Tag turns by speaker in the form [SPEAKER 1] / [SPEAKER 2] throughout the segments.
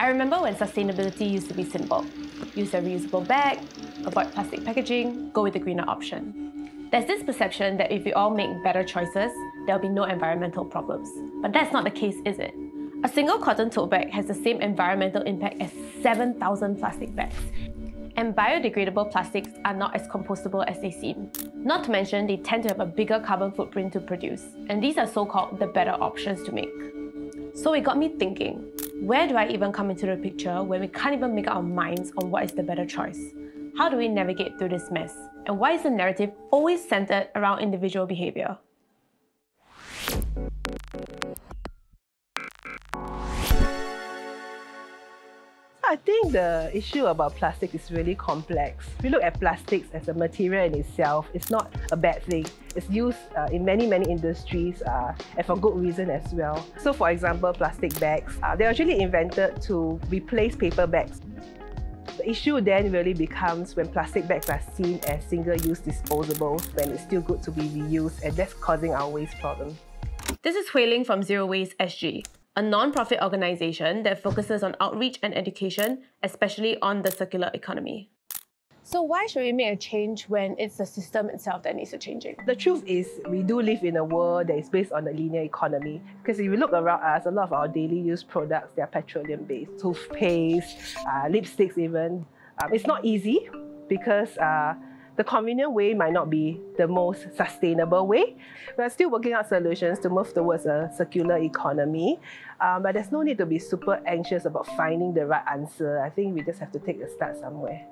[SPEAKER 1] I remember when sustainability used to be simple. Use a reusable bag, avoid plastic packaging, go with the greener option. There's this perception that if we all make better choices, there'll be no environmental problems. But that's not the case, is it? A single cotton tote bag has the same environmental impact as 7,000 plastic bags. And biodegradable plastics are not as compostable as they seem. Not to mention, they tend to have a bigger carbon footprint to produce. And these are so-called the better options to make. So it got me thinking, where do I even come into the picture when we can't even make up our minds on what is the better choice? How do we navigate through this mess? And why is the narrative always centered around individual behavior?
[SPEAKER 2] I think the issue about plastic is really complex. If you look at plastics as a material in itself, it's not a bad thing. It's used uh, in many, many industries uh, and for good reason as well. So for example, plastic bags, uh, they're actually invented to replace paper bags. The issue then really becomes when plastic bags are seen as single-use disposables when it's still good to be reused and that's causing our waste problem.
[SPEAKER 1] This is Huileng from Zero Waste SG a non-profit organization that focuses on outreach and education, especially on the circular economy. So why should we make a change when it's the system itself that needs a changing?
[SPEAKER 2] The truth is we do live in a world that is based on a linear economy. Because if you look around us, a lot of our daily use products, they are petroleum based. Toothpaste, uh, lipsticks even. Um, it's not easy because uh, the convenient way might not be the most sustainable way. We're still working out solutions to move towards a circular economy, um, but there's no need to be super anxious about finding the right answer. I think we just have to take a start somewhere.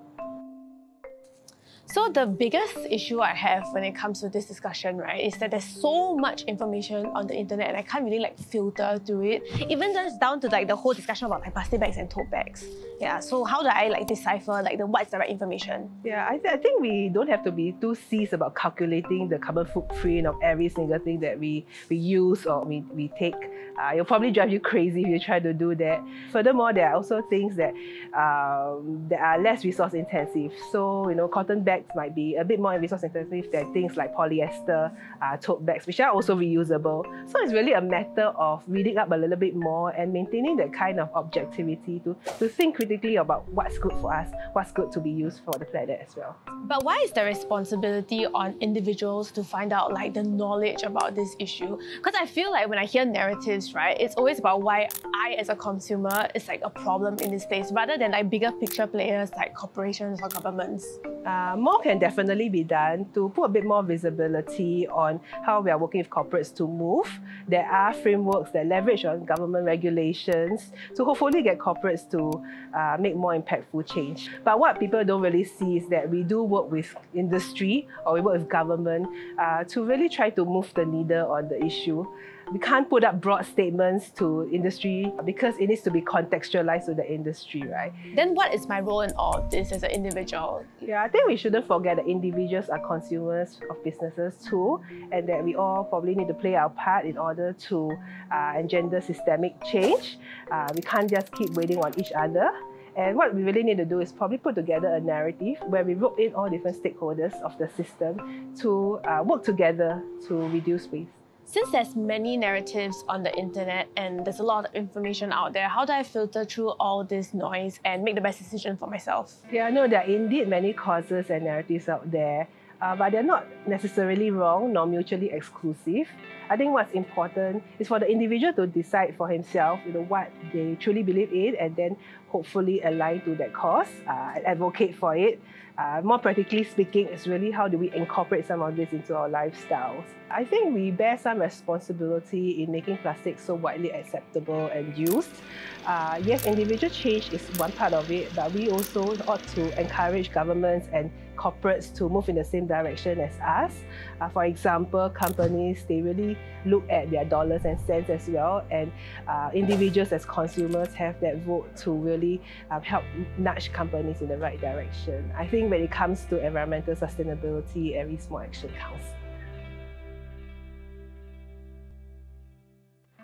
[SPEAKER 1] So the biggest issue I have when it comes to this discussion, right, is that there's so much information on the internet and I can't really like filter through it. Even just down to like the whole discussion about like plastic bags and tote bags. Yeah, so how do I like decipher like the what's the right information?
[SPEAKER 2] Yeah, I, th I think we don't have to be too seized about calculating the carbon footprint of every single thing that we, we use or we, we take. Uh, it'll probably drive you crazy if you try to do that. Furthermore, there are also things that um, that are less resource intensive. So, you know, cotton bags bags might be a bit more resource intensive than things like polyester uh, tote bags, which are also reusable. So it's really a matter of reading up a little bit more and maintaining that kind of objectivity to, to think critically about what's good for us, what's good to be used for the planet as well.
[SPEAKER 1] But why is the responsibility on individuals to find out like the knowledge about this issue? Because I feel like when I hear narratives, right, it's always about why I as a consumer is like a problem in this space rather than like bigger picture players like corporations or governments.
[SPEAKER 2] Uh, more can definitely be done to put a bit more visibility on how we are working with corporates to move. There are frameworks that leverage on government regulations to hopefully get corporates to uh, make more impactful change. But what people don't really see is that we do work with industry or we work with government uh, to really try to move the needle on the issue we can't put up broad statements to industry because it needs to be contextualized to the industry, right?
[SPEAKER 1] Then what is my role in all this as an individual?
[SPEAKER 2] Yeah, I think we shouldn't forget that individuals are consumers of businesses too, and that we all probably need to play our part in order to uh, engender systemic change. Uh, we can't just keep waiting on each other. And what we really need to do is probably put together a narrative where we rope in all different stakeholders of the system to uh, work together to reduce waste.
[SPEAKER 1] Since there's many narratives on the internet and there's a lot of information out there, how do I filter through all this noise and make the best decision for myself?
[SPEAKER 2] Yeah, no, there are indeed many causes and narratives out there, uh, but they're not necessarily wrong nor mutually exclusive. I think what's important is for the individual to decide for himself, you know, what they truly believe in, and then hopefully align to that cause, uh, advocate for it. Uh, more practically speaking, it's really how do we incorporate some of this into our lifestyles. I think we bear some responsibility in making plastic so widely acceptable and used. Uh, yes, individual change is one part of it, but we also ought to encourage governments and corporates to move in the same direction as us. Uh, for example, companies, they really look at their dollars and cents as well, and uh, individuals as consumers have that vote to really um, help nudge companies in the right direction. I think when it comes to environmental sustainability, every small action counts.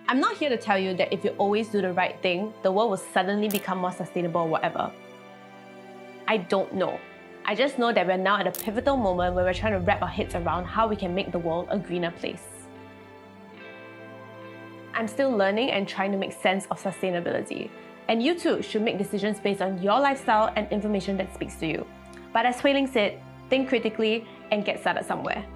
[SPEAKER 1] I'm not here to tell you that if you always do the right thing, the world will suddenly become more sustainable or whatever. I don't know. I just know that we're now at a pivotal moment where we're trying to wrap our heads around how we can make the world a greener place. I'm still learning and trying to make sense of sustainability. And you too should make decisions based on your lifestyle and information that speaks to you. But as Huileng said, think critically and get started somewhere.